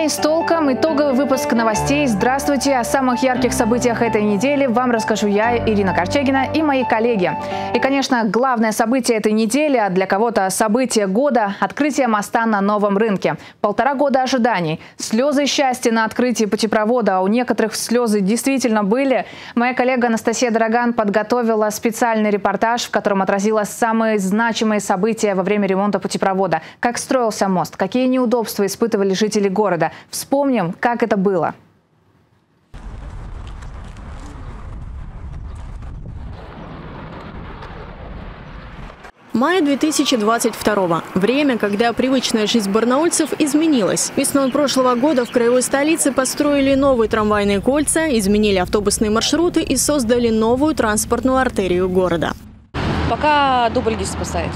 День с толком. Итоговый выпуск новостей. Здравствуйте. О самых ярких событиях этой недели вам расскажу я, Ирина Корчегина и мои коллеги. И, конечно, главное событие этой недели, а для кого-то событие года – открытие моста на новом рынке. Полтора года ожиданий. Слезы счастья на открытии путепровода. А у некоторых слезы действительно были. Моя коллега Анастасия Дороган подготовила специальный репортаж, в котором отразила самые значимые события во время ремонта путепровода. Как строился мост, какие неудобства испытывали жители города. Вспомним, как это было. Мая 2022 Время, когда привычная жизнь барнаульцев изменилась. Весной прошлого года в краевой столице построили новые трамвайные кольца, изменили автобусные маршруты и создали новую транспортную артерию города. Пока дубль спасает.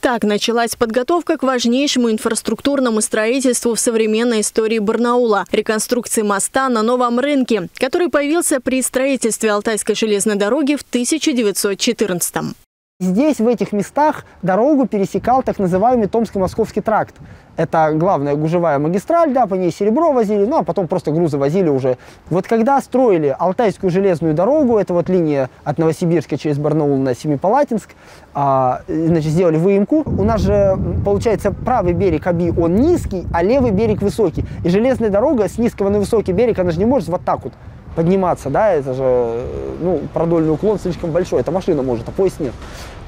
Так началась подготовка к важнейшему инфраструктурному строительству в современной истории Барнаула – реконструкции моста на новом рынке, который появился при строительстве Алтайской железной дороги в 1914 -м. Здесь, в этих местах, дорогу пересекал так называемый Томско-Московский тракт. Это главная гужевая магистраль, да, по ней серебро возили, ну а потом просто грузы возили уже. Вот когда строили Алтайскую железную дорогу, это вот линия от Новосибирска через Барнаул на Семипалатинск, а, значит, сделали выемку. У нас же, получается, правый берег Аби, он низкий, а левый берег высокий. И железная дорога с низкого на высокий берег, она же не может вот так вот подниматься, да, это же, ну, продольный уклон слишком большой, это машина может, а поезд нет.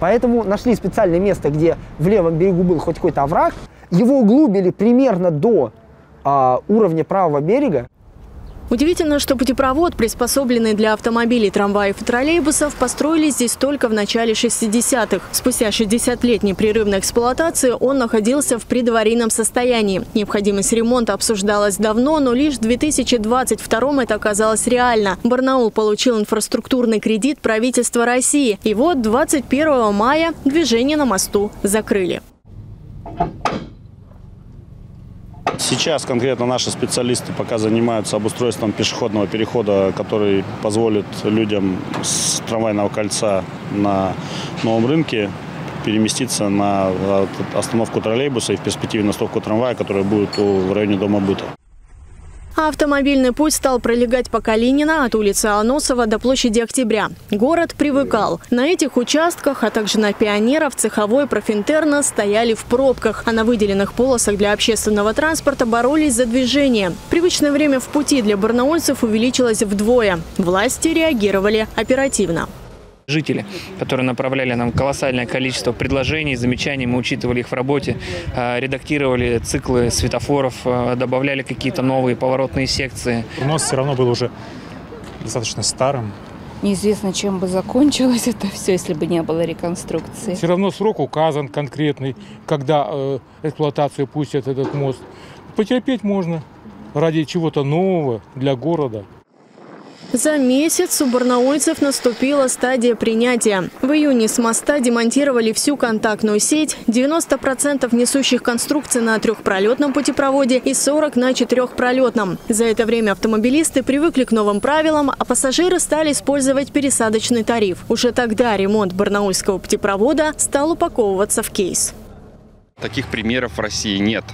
Поэтому нашли специальное место, где в левом берегу был хоть какой-то овраг, его углубили примерно до а, уровня правого берега, Удивительно, что путепровод, приспособленный для автомобилей, трамваев и троллейбусов, построили здесь только в начале 60-х. Спустя 60 лет непрерывной эксплуатации он находился в предварительном состоянии. Необходимость ремонта обсуждалась давно, но лишь в 2022 это оказалось реально. Барнаул получил инфраструктурный кредит правительства России. И вот 21 мая движение на мосту закрыли. Сейчас конкретно наши специалисты пока занимаются обустройством пешеходного перехода, который позволит людям с трамвайного кольца на новом рынке переместиться на остановку троллейбуса и в перспективе на остановку трамвая, которая будет в районе Дома быта. Автомобильный путь стал пролегать по Калинина от улицы Аносова до площади Октября. Город привыкал. На этих участках, а также на Пионеров, Цеховой, Профинтерна стояли в пробках, а на выделенных полосах для общественного транспорта боролись за движение. Привычное время в пути для барнаульцев увеличилось вдвое. Власти реагировали оперативно жители, которые направляли нам колоссальное количество предложений, замечаний. Мы учитывали их в работе, а, редактировали циклы светофоров, а, добавляли какие-то новые поворотные секции. Мост все равно был уже достаточно старым. Неизвестно, чем бы закончилось это все, если бы не было реконструкции. Все равно срок указан конкретный, когда э, эксплуатацию пустят этот мост. Потерпеть можно ради чего-то нового для города. За месяц у барнаульцев наступила стадия принятия. В июне с моста демонтировали всю контактную сеть, 90% несущих конструкций на трехпролетном путепроводе и 40 на четырехпролетном. За это время автомобилисты привыкли к новым правилам, а пассажиры стали использовать пересадочный тариф. Уже тогда ремонт барнаульского путепровода стал упаковываться в кейс. Таких примеров в России нет,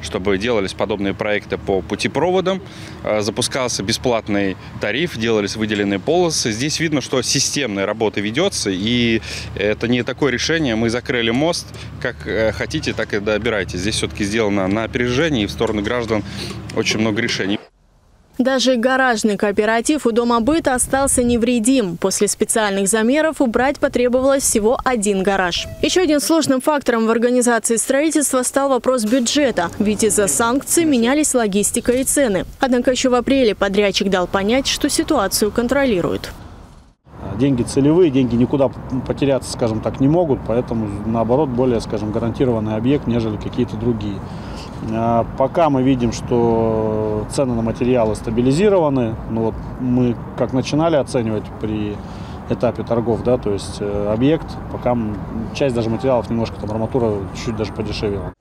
чтобы делались подобные проекты по путепроводам, э, запускался бесплатный тариф, делались выделенные полосы. Здесь видно, что системная работа ведется, и это не такое решение. Мы закрыли мост, как э, хотите, так и добирайтесь. Здесь все-таки сделано на опережение, и в сторону граждан очень много решений. Даже гаражный кооператив у Дома быта остался невредим. После специальных замеров убрать потребовалось всего один гараж. Еще один сложным фактором в организации строительства стал вопрос бюджета, ведь из-за санкций менялись логистика и цены. Однако еще в апреле подрядчик дал понять, что ситуацию контролирует. Деньги целевые, деньги никуда потеряться, скажем так, не могут, поэтому, наоборот, более, скажем, гарантированный объект, нежели какие-то другие. А, пока мы видим, что цены на материалы стабилизированы. Но вот мы как начинали оценивать при этапе торгов, да, то есть э, объект, пока часть даже материалов немножко там арматура чуть-чуть даже подешевела.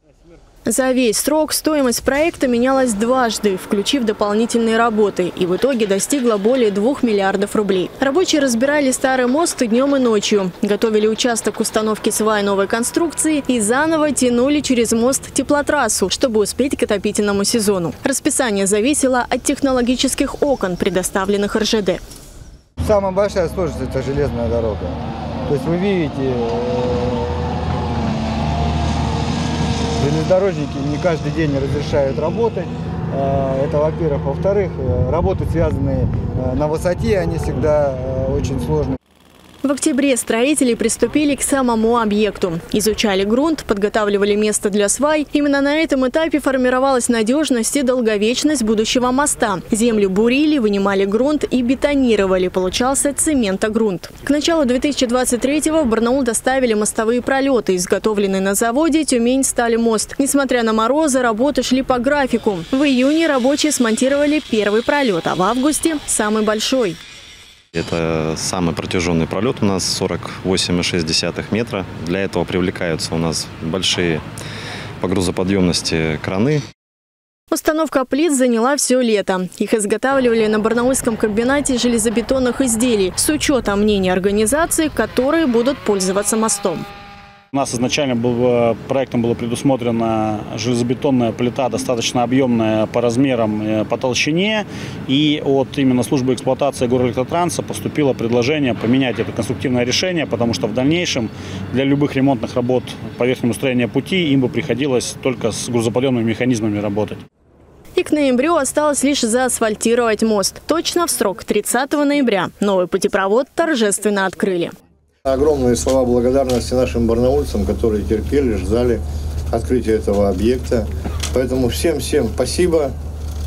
За весь срок стоимость проекта менялась дважды, включив дополнительные работы, и в итоге достигла более 2 миллиардов рублей. Рабочие разбирали старый мост днем, и ночью, готовили участок к установке свай новой конструкции и заново тянули через мост теплотрассу, чтобы успеть к отопительному сезону. Расписание зависело от технологических окон, предоставленных РЖД. Самая большая сложность – это железная дорога. То есть вы видите, э, Железнодорожники не каждый день разрешают работать. Э, это, во-первых. Во-вторых, э, работы, связанные э, на высоте, они всегда очень сложные. В октябре строители приступили к самому объекту. Изучали грунт, подготавливали место для свай. Именно на этом этапе формировалась надежность и долговечность будущего моста. Землю бурили, вынимали грунт и бетонировали. Получался цементогрунт. К началу 2023-го в Барнаул доставили мостовые пролеты, изготовленные на заводе «Тюмень стали мост». Несмотря на морозы, работы шли по графику. В июне рабочие смонтировали первый пролет, а в августе – самый большой. Это самый протяженный пролет у нас 48,6 метра. Для этого привлекаются у нас большие по грузоподъемности краны. Установка плит заняла все лето. Их изготавливали на Барнаульском комбинате железобетонных изделий с учетом мнений организаций, которые будут пользоваться мостом. У нас изначально был, э, проектом была предусмотрена железобетонная плита, достаточно объемная по размерам, э, по толщине. И от именно службы эксплуатации Горэлектротранса поступило предложение поменять это конструктивное решение, потому что в дальнейшем для любых ремонтных работ по верхнему строению пути им бы приходилось только с грузоподъемными механизмами работать. И к ноябрю осталось лишь заасфальтировать мост. Точно в срок 30 ноября новый путепровод торжественно открыли. Огромные слова благодарности нашим барнаульцам, которые терпели, ждали открытия этого объекта. Поэтому всем-всем спасибо.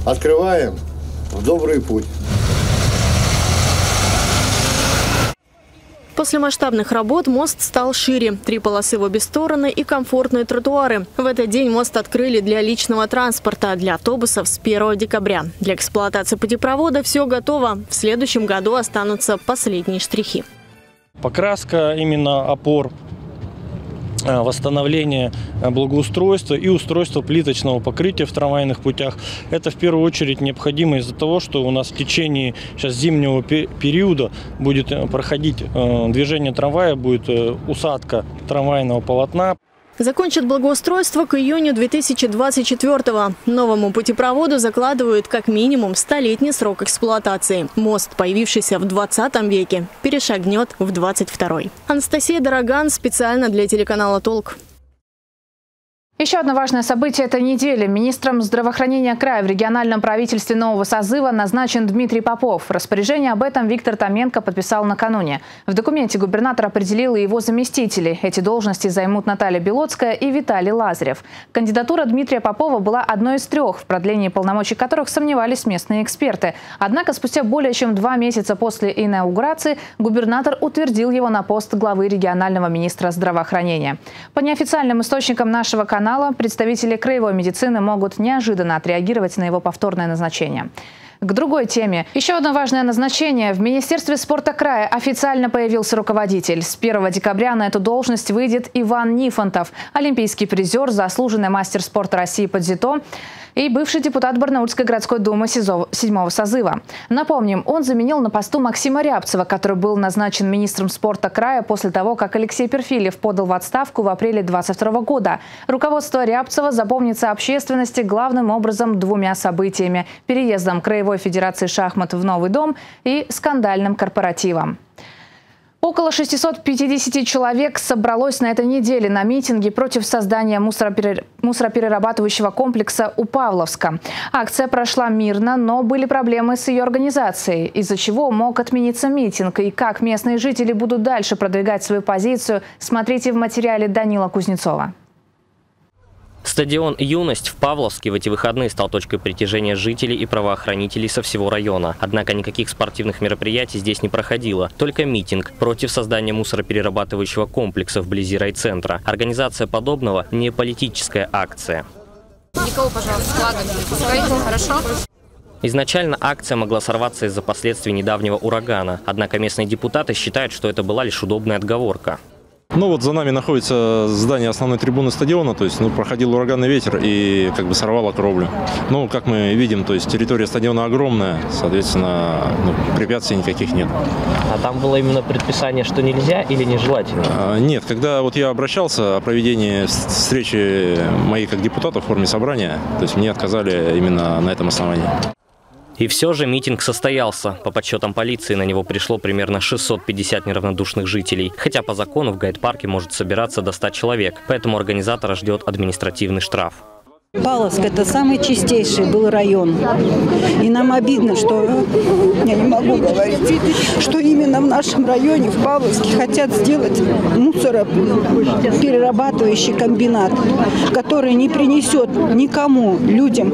Открываем в добрый путь. После масштабных работ мост стал шире. Три полосы в обе стороны и комфортные тротуары. В этот день мост открыли для личного транспорта, для автобусов с 1 декабря. Для эксплуатации путепровода все готово. В следующем году останутся последние штрихи. Покраска именно опор э, восстановление э, благоустройства и устройство плиточного покрытия в трамвайных путях. Это в первую очередь необходимо из-за того, что у нас в течение сейчас зимнего периода будет э, проходить движение трамвая, будет усадка трамвайного полотна. Закончат благоустройство к июню 2024-го. Новому путепроводу закладывают как минимум столетний срок эксплуатации. Мост, появившийся в 20 веке, перешагнет в 22-й. Анастасия Дороган специально для телеканала «Толк». Еще одно важное событие этой недели. Министром здравоохранения края в региональном правительстве нового созыва назначен Дмитрий Попов. Распоряжение об этом Виктор Томенко подписал накануне. В документе губернатор определил его заместители. Эти должности займут Наталья Белоцкая и Виталий Лазарев. Кандидатура Дмитрия Попова была одной из трех, в продлении полномочий которых сомневались местные эксперты. Однако спустя более чем два месяца после инаугурации губернатор утвердил его на пост главы регионального министра здравоохранения. По неофициальным источникам нашего канала канала представители краевой медицины могут неожиданно отреагировать на его повторное назначение. К другой теме. Еще одно важное назначение. В Министерстве спорта края официально появился руководитель. С 1 декабря на эту должность выйдет Иван Нифонтов, олимпийский призер, заслуженный мастер спорта России по дзюдо и бывший депутат Барнаульской городской думы седьмого созыва. Напомним, он заменил на посту Максима Рябцева, который был назначен министром спорта края после того, как Алексей Перфилев подал в отставку в апреле 2022 года. Руководство Рябцева запомнится общественности главным образом двумя событиями – переездом Краевой Федерации шахмат в Новый дом и скандальным корпоративом. Около 650 человек собралось на этой неделе на митинге против создания мусороперерабатывающего комплекса у Павловска. Акция прошла мирно, но были проблемы с ее организацией, из-за чего мог отмениться митинг. И как местные жители будут дальше продвигать свою позицию, смотрите в материале Данила Кузнецова. Стадион «Юность» в Павловске в эти выходные стал точкой притяжения жителей и правоохранителей со всего района. Однако никаких спортивных мероприятий здесь не проходило. Только митинг против создания мусороперерабатывающего комплекса вблизи райцентра. Организация подобного не политическая акция. Никого, пожалуйста, флагом не пускайте, хорошо? Изначально акция могла сорваться из-за последствий недавнего урагана. Однако местные депутаты считают, что это была лишь удобная отговорка. Ну вот за нами находится здание основной трибуны стадиона, то есть ну, проходил ураганный ветер и как бы сорвало кровлю. Ну, как мы видим, то есть территория стадиона огромная, соответственно, ну, препятствий никаких нет. А там было именно предписание, что нельзя или нежелательно? А, нет, когда вот я обращался о проведении встречи моей как депутата в форме собрания, то есть мне отказали именно на этом основании. И все же митинг состоялся. По подсчетам полиции на него пришло примерно 650 неравнодушных жителей. Хотя по закону в гайд-парке может собираться до 100 человек. Поэтому организатора ждет административный штраф. Павловск – это самый чистейший был район. И нам обидно, что, я не могу говорить, что именно в нашем районе, в Павловске, хотят сделать мусороперерабатывающий комбинат, который не принесет никому, людям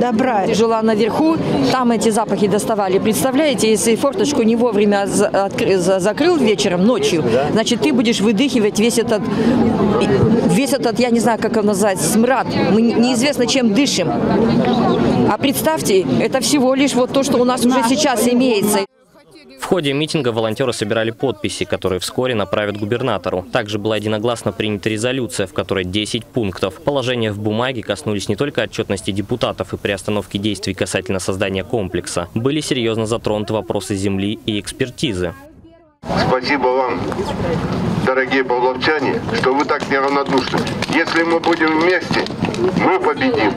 добра. Жила наверху, там эти запахи доставали. Представляете, если форточку не вовремя закрыл вечером, ночью, значит, ты будешь выдыхивать весь этот, весь этот, я не знаю, как его назвать, смрад мы неизвестно чем дышим. А представьте, это всего лишь вот то, что у нас уже сейчас имеется. В ходе митинга волонтеры собирали подписи, которые вскоре направят губернатору. Также была единогласно принята резолюция, в которой 10 пунктов. Положения в бумаге коснулись не только отчетности депутатов и приостановки действий касательно создания комплекса. Были серьезно затронуты вопросы земли и экспертизы. Спасибо вам, дорогие павловчане, что вы так неравнодушны. Если мы будем вместе, мы победим.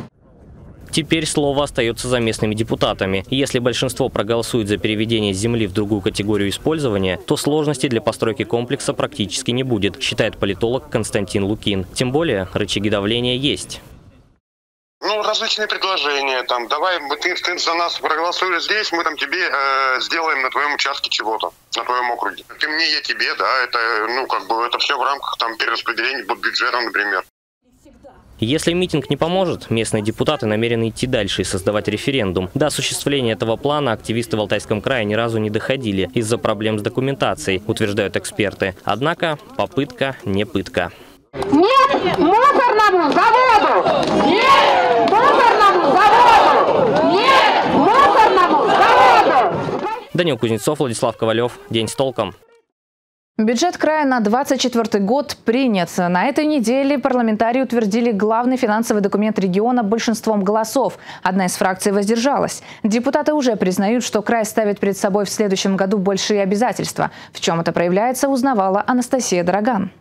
Теперь слово остается за местными депутатами. Если большинство проголосует за переведение земли в другую категорию использования, то сложностей для постройки комплекса практически не будет, считает политолог Константин Лукин. Тем более рычаги давления есть. Ну, различные предложения, там, давай, ты, ты за нас проголосуешь здесь, мы там тебе э, сделаем на твоем участке чего-то, на твоем округе. Ты мне, я тебе, да, это, ну, как бы, это все в рамках, там, перераспределения бюджета, например. Если митинг не поможет, местные депутаты намерены идти дальше и создавать референдум. До осуществления этого плана активисты в Алтайском крае ни разу не доходили из-за проблем с документацией, утверждают эксперты. Однако попытка не пытка. Нет мусорному заводу! Нет мусорному заводу! Нет мусорному заводу! Данил Кузнецов, Владислав Ковалев. День с толком. Бюджет края на 2024 год принят. На этой неделе парламентарии утвердили главный финансовый документ региона большинством голосов. Одна из фракций воздержалась. Депутаты уже признают, что край ставит перед собой в следующем году большие обязательства. В чем это проявляется, узнавала Анастасия Дороган.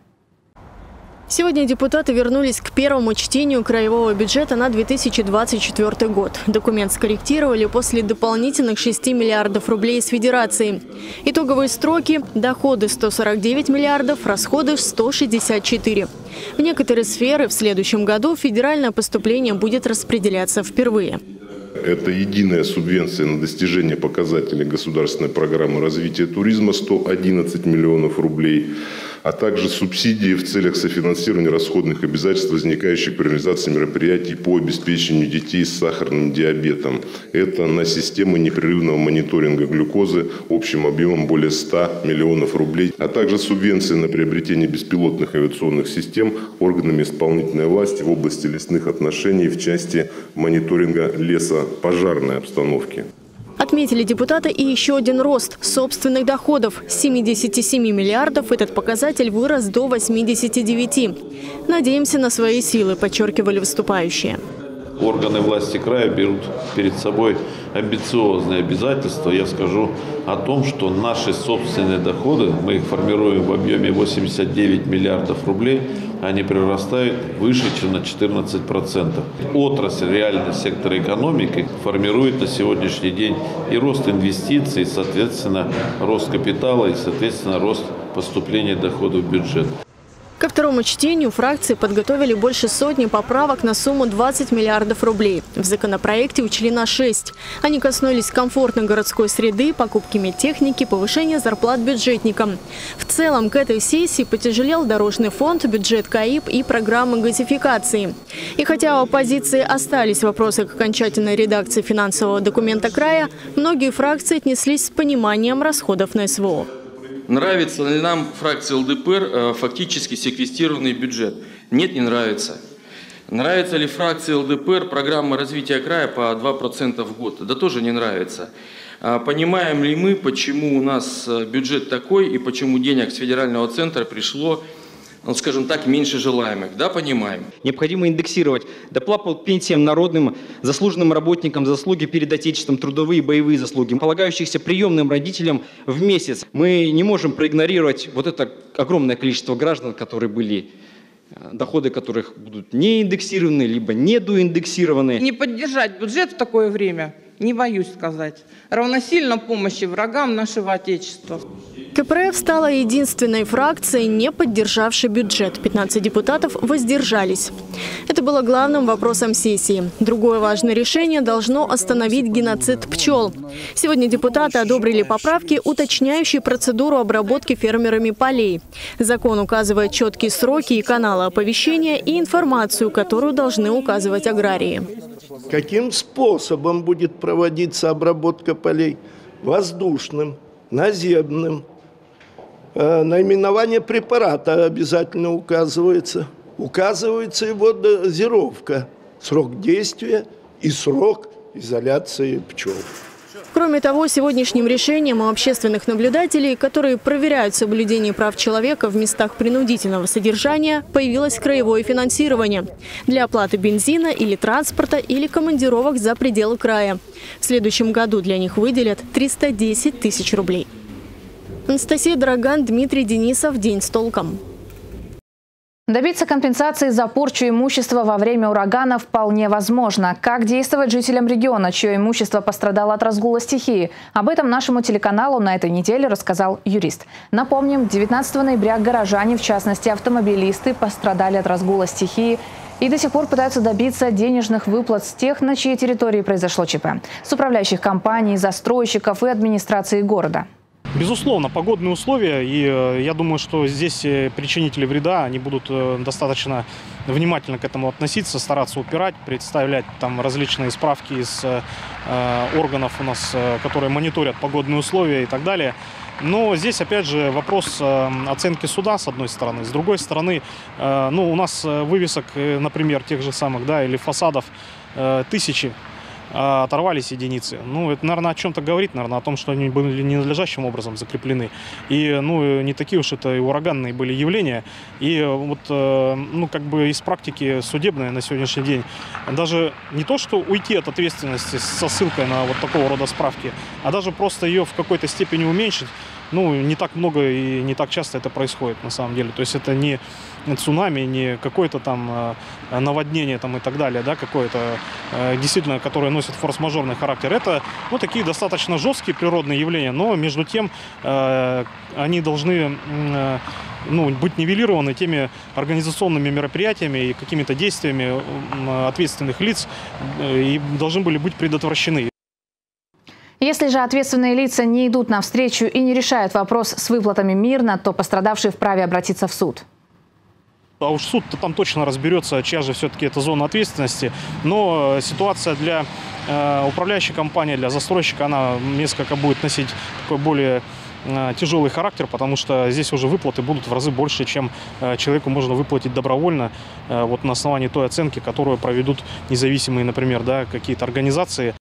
Сегодня депутаты вернулись к первому чтению краевого бюджета на 2024 год. Документ скорректировали после дополнительных 6 миллиардов рублей с Федерацией. Итоговые строки – доходы 149 миллиардов, расходы 164. В некоторые сферы в следующем году федеральное поступление будет распределяться впервые. Это единая субвенция на достижение показателей государственной программы развития туризма 111 миллионов рублей – а также субсидии в целях софинансирования расходных обязательств, возникающих при реализации мероприятий по обеспечению детей с сахарным диабетом. Это на систему непрерывного мониторинга глюкозы общим объемом более 100 миллионов рублей, а также субвенции на приобретение беспилотных авиационных систем органами исполнительной власти в области лесных отношений в части мониторинга лесопожарной обстановки. Отметили депутаты и еще один рост собственных доходов. С 77 миллиардов этот показатель вырос до 89. Надеемся на свои силы, подчеркивали выступающие органы власти края берут перед собой амбициозные обязательства. Я скажу о том, что наши собственные доходы, мы их формируем в объеме 89 миллиардов рублей, они прирастают выше, чем на 14%. Отрасль, реальный сектор экономики формирует на сегодняшний день и рост инвестиций, и, соответственно, рост капитала, и, соответственно, рост поступления доходов в бюджет. Ко второму чтению фракции подготовили больше сотни поправок на сумму 20 миллиардов рублей. В законопроекте учли на 6. Они коснулись комфортной городской среды, покупки медтехники, повышения зарплат бюджетникам. В целом к этой сессии потяжелел дорожный фонд, бюджет КАИП и программы газификации. И хотя у оппозиции остались вопросы к окончательной редакции финансового документа края, многие фракции отнеслись с пониманием расходов на СВО. Нравится ли нам фракции ЛДПР э, фактически секвестированный бюджет? Нет, не нравится. Нравится ли фракции ЛДПР программа развития края по 2% в год? Да тоже не нравится. А понимаем ли мы, почему у нас э, бюджет такой и почему денег с федерального центра пришло ну, скажем так, меньше желаемых. Да, понимаем. Необходимо индексировать доплату пенсиям народным, заслуженным работникам, заслуги перед Отечеством, трудовые и боевые заслуги, полагающихся приемным родителям в месяц. Мы не можем проигнорировать вот это огромное количество граждан, которые были э, доходы которых будут не индексированы, либо недоиндексированы. Не поддержать бюджет в такое время, не боюсь сказать, равносильно помощи врагам нашего Отечества. КПРФ стала единственной фракцией, не поддержавшей бюджет. 15 депутатов воздержались. Это было главным вопросом сессии. Другое важное решение должно остановить геноцид пчел. Сегодня депутаты одобрили поправки, уточняющие процедуру обработки фермерами полей. Закон указывает четкие сроки и каналы оповещения и информацию, которую должны указывать аграрии. Каким способом будет проводиться обработка полей? Воздушным, наземным, Э, наименование препарата обязательно указывается. Указывается его дозировка, срок действия и срок изоляции пчел. Кроме того, сегодняшним решением у общественных наблюдателей, которые проверяют соблюдение прав человека в местах принудительного содержания, появилось краевое финансирование для оплаты бензина или транспорта или командировок за пределы края. В следующем году для них выделят 310 тысяч рублей. Анастасия Драган, Дмитрий Денисов. День с толком. Добиться компенсации за порчу имущества во время урагана вполне возможно. Как действовать жителям региона, чье имущество пострадало от разгула стихии? Об этом нашему телеканалу на этой неделе рассказал юрист. Напомним, 19 ноября горожане, в частности автомобилисты, пострадали от разгула стихии и до сих пор пытаются добиться денежных выплат с тех, на чьей территории произошло ЧП. С управляющих компаний, застройщиков и администрации города. Безусловно, погодные условия, и э, я думаю, что здесь э, причинители вреда, они будут э, достаточно внимательно к этому относиться, стараться упирать, представлять там различные справки из э, органов у нас, которые мониторят погодные условия и так далее. Но здесь, опять же, вопрос оценки суда, с одной стороны. С другой стороны, ну, у нас вывесок, например, тех же самых, да, или фасадов тысячи а, оторвались единицы. Ну, это, наверное, о чем-то говорит, наверное, о том, что они были ненадлежащим образом закреплены. И, ну, не такие уж это и ураганные были явления. И вот, э, ну, как бы из практики судебной на сегодняшний день даже не то, что уйти от ответственности со ссылкой на вот такого рода справки, а даже просто ее в какой-то степени уменьшить, ну, не так много и не так часто это происходит на самом деле. То есть это не цунами, не какое-то там э, наводнение там и так далее, да, какое-то э, действительно, которое носит форс-мажорный характер. Это, ну, такие достаточно жесткие природные явления, но между тем э, они должны ну, быть нивелированы теми организационными мероприятиями и какими-то действиями ответственных лиц и должны были быть предотвращены. Если же ответственные лица не идут навстречу и не решают вопрос с выплатами мирно, то пострадавший вправе обратиться в суд. А уж суд-то там точно разберется, чья же все-таки это зона ответственности. Но э, ситуация для э, управляющей компании, для застройщика, она несколько будет носить такой более э, тяжелый характер, потому что здесь уже выплаты будут в разы больше, чем э, человеку можно выплатить добровольно, вот на основании той оценки, которую проведут независимые, например, да, какие-то организации.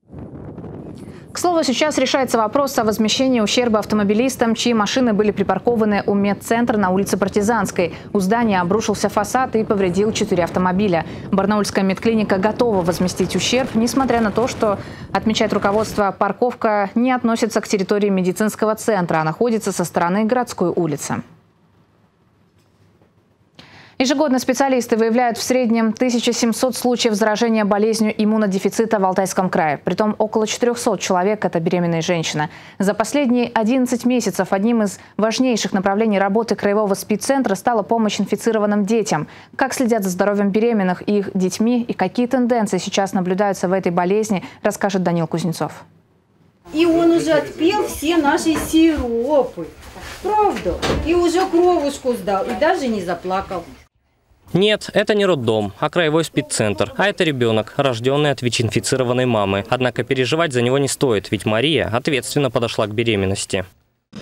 К слову, сейчас решается вопрос о возмещении ущерба автомобилистам, чьи машины были припаркованы у медцентра на улице Партизанской. У здания обрушился фасад и повредил четыре автомобиля. Барнаульская медклиника готова возместить ущерб, несмотря на то, что, отмечает руководство, парковка не относится к территории медицинского центра, а находится со стороны городской улицы. Ежегодно специалисты выявляют в среднем 1700 случаев заражения болезнью иммунодефицита в Алтайском крае. Притом около 400 человек – это беременные женщины. За последние 11 месяцев одним из важнейших направлений работы Краевого спеццентра стала помощь инфицированным детям. Как следят за здоровьем беременных и их детьми и какие тенденции сейчас наблюдаются в этой болезни, расскажет Данил Кузнецов. И он уже отпил все наши сиропы. Правда. И уже кровушку сдал. И даже не заплакал. Нет, это не роддом, а краевой спидцентр. А это ребенок, рожденный от ВИЧ-инфицированной мамы. Однако переживать за него не стоит, ведь Мария ответственно подошла к беременности.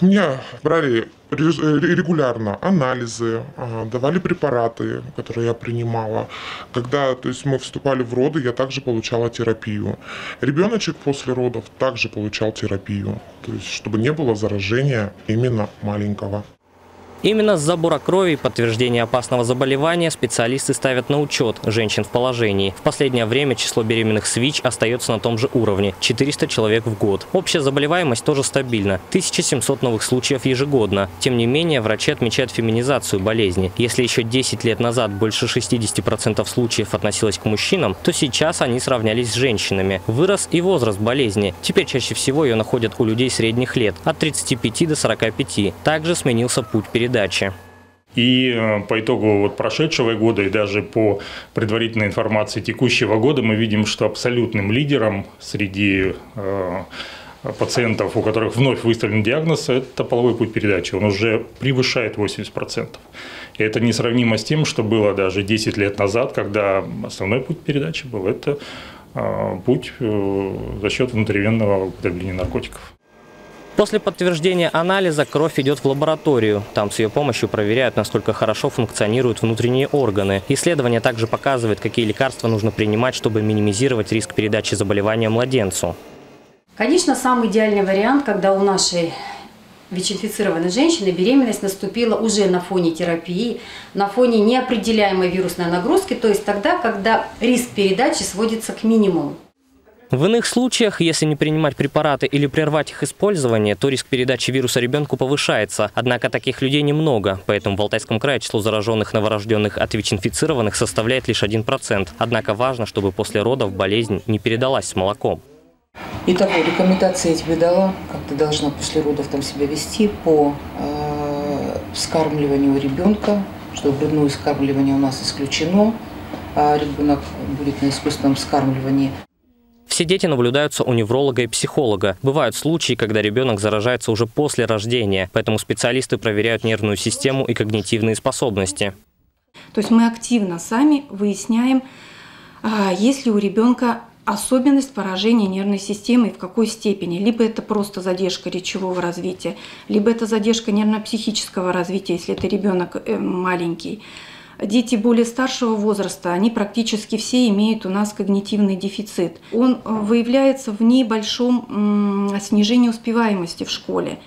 Меня брали регулярно анализы, а, давали препараты, которые я принимала. Когда то есть, мы вступали в роды, я также получала терапию. Ребеночек после родов также получал терапию, то есть, чтобы не было заражения именно маленького. Именно с забора крови и подтверждения опасного заболевания специалисты ставят на учет женщин в положении. В последнее время число беременных с ВИЧ остается на том же уровне – 400 человек в год. Общая заболеваемость тоже стабильна – 1700 новых случаев ежегодно. Тем не менее, врачи отмечают феминизацию болезни. Если еще 10 лет назад больше 60% случаев относилось к мужчинам, то сейчас они сравнялись с женщинами. Вырос и возраст болезни. Теперь чаще всего ее находят у людей средних лет – от 35 до 45. Также сменился путь передачи передачи. И э, по итогу вот прошедшего года и даже по предварительной информации текущего года мы видим, что абсолютным лидером среди э, пациентов, у которых вновь выставлен диагноз, это половой путь передачи. Он уже превышает 80%. И это несравнимо с тем, что было даже 10 лет назад, когда основной путь передачи был это э, путь за счет внутривенного употребления наркотиков. После подтверждения анализа кровь идет в лабораторию. Там с ее помощью проверяют, насколько хорошо функционируют внутренние органы. Исследование также показывает, какие лекарства нужно принимать, чтобы минимизировать риск передачи заболевания младенцу. Конечно, самый идеальный вариант, когда у нашей ВИЧ-инфицированной женщины беременность наступила уже на фоне терапии, на фоне неопределяемой вирусной нагрузки, то есть тогда, когда риск передачи сводится к минимуму. В иных случаях, если не принимать препараты или прервать их использование, то риск передачи вируса ребенку повышается. Однако таких людей немного, поэтому в Алтайском крае число зараженных новорожденных от ВИЧ-инфицированных составляет лишь 1%. Однако важно, чтобы после родов болезнь не передалась с молоком. Итак, рекомендации я тебе дала, как ты должна после родов там себя вести по э, вскармливанию ребенка, что грудное скармливание у нас исключено, а ребенок будет на искусственном вскармливании. Все дети наблюдаются у невролога и психолога. Бывают случаи, когда ребенок заражается уже после рождения, поэтому специалисты проверяют нервную систему и когнитивные способности. То есть мы активно сами выясняем, а, есть ли у ребенка особенность поражения нервной системы и в какой степени. Либо это просто задержка речевого развития, либо это задержка нервно-психического развития, если это ребенок э, маленький. Дети более старшего возраста, они практически все имеют у нас когнитивный дефицит. Он э, выявляется в небольшом снижении успеваемости в школе.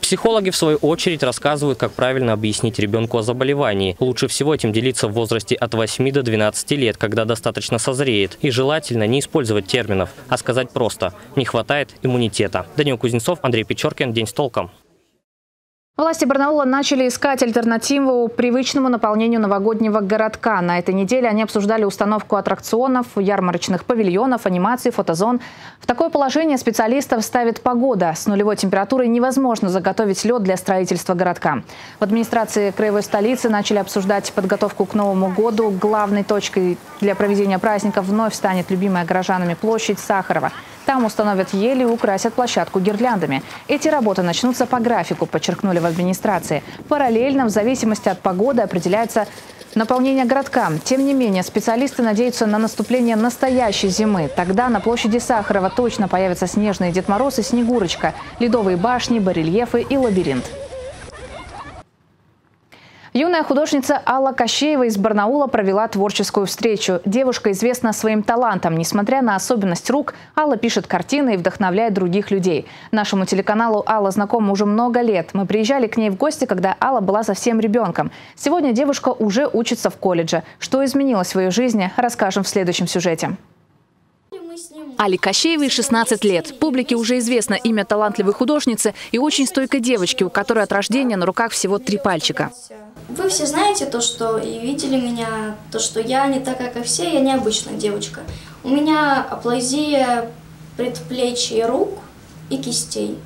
Психологи, в свою очередь, рассказывают, как правильно объяснить ребенку о заболевании. Лучше всего этим делиться в возрасте от 8 до 12 лет, когда достаточно созреет. И желательно не использовать терминов, а сказать просто «не хватает иммунитета». Данил Кузнецов, Андрей Печоркин. День с толком. Власти Барнаула начали искать альтернативу привычному наполнению новогоднего городка. На этой неделе они обсуждали установку аттракционов, ярмарочных павильонов, анимаций, фотозон. В такое положение специалистов ставит погода. С нулевой температурой невозможно заготовить лед для строительства городка. В администрации краевой столицы начали обсуждать подготовку к Новому году. Главной точкой для проведения праздника вновь станет любимая горожанами площадь Сахарова. Там установят ели и украсят площадку гирляндами. Эти работы начнутся по графику, подчеркнули в администрации. Параллельно, в зависимости от погоды, определяется наполнение городка. Тем не менее, специалисты надеются на наступление настоящей зимы. Тогда на площади Сахарова точно появятся снежные Дед Мороз и Снегурочка, ледовые башни, барельефы и лабиринт. Юная художница Алла Кощеева из Барнаула провела творческую встречу. Девушка известна своим талантом. Несмотря на особенность рук, Алла пишет картины и вдохновляет других людей. Нашему телеканалу Алла знакома уже много лет. Мы приезжали к ней в гости, когда Алла была совсем ребенком. Сегодня девушка уже учится в колледже. Что изменилось в ее жизни, расскажем в следующем сюжете. Али Кощеевой 16 лет. Публике уже известно имя талантливой художницы и очень стойкой девочки, у которой от рождения на руках всего три пальчика. Вы все знаете то, что и видели меня, то, что я не такая, как все, я необычная девочка. У меня аплазия предплечий рук и кистей.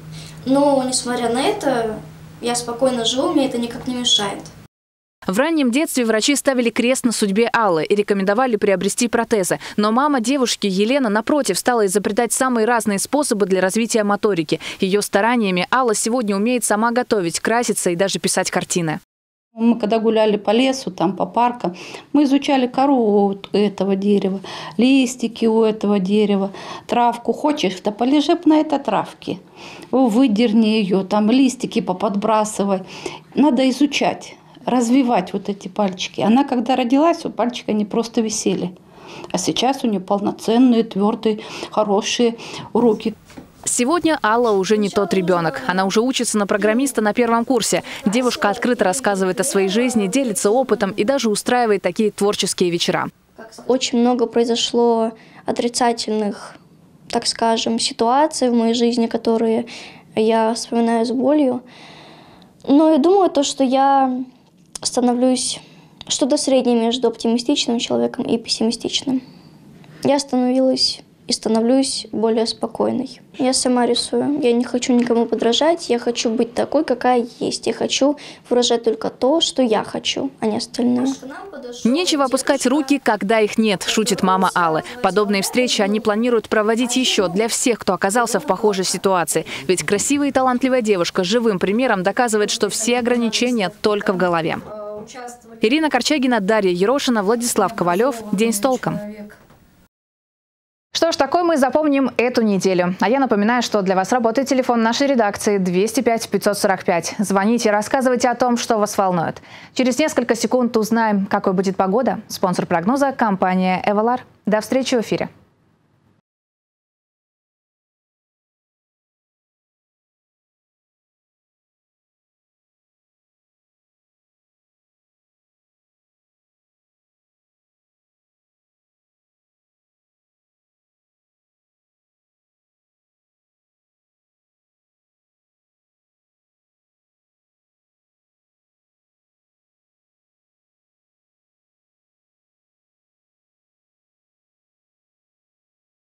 Но, несмотря на это, я спокойно живу, мне это никак не мешает. В раннем детстве врачи ставили крест на судьбе Аллы и рекомендовали приобрести протезы. Но мама девушки Елена, напротив, стала изобретать самые разные способы для развития моторики. Ее стараниями Алла сегодня умеет сама готовить, краситься и даже писать картины. Мы когда гуляли по лесу, там по паркам, мы изучали кору этого дерева, листики у этого дерева, травку. Хочешь, да полежи на этой травке, выдерни ее, там листики поподбрасывай. Надо изучать, развивать вот эти пальчики. Она когда родилась, у пальчика они просто висели. А сейчас у нее полноценные, твердые, хорошие руки. Сегодня Алла уже не тот ребенок. Она уже учится на программиста на первом курсе. Девушка открыто рассказывает о своей жизни, делится опытом и даже устраивает такие творческие вечера. Очень много произошло отрицательных, так скажем, ситуаций в моей жизни, которые я вспоминаю с болью. Но я думаю, то, что я становлюсь что-то среднее между оптимистичным человеком и пессимистичным. Я становилась и становлюсь более спокойной. Я сама рисую. Я не хочу никому подражать. Я хочу быть такой, какая есть. Я хочу выражать только то, что я хочу, а не остальное. Нечего опускать руки, когда их нет, шутит мама Аллы. Подобные встречи они планируют проводить еще для всех, кто оказался в похожей ситуации. Ведь красивая и талантливая девушка живым примером доказывает, что все ограничения только в голове. Ирина Корчагина, Дарья Ерошина, Владислав Ковалев. День с толком. Что ж, такой мы запомним эту неделю. А я напоминаю, что для вас работает телефон нашей редакции 205-545. Звоните и рассказывайте о том, что вас волнует. Через несколько секунд узнаем, какой будет погода. Спонсор прогноза – компания «Эвалар». До встречи в эфире.